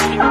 Oh,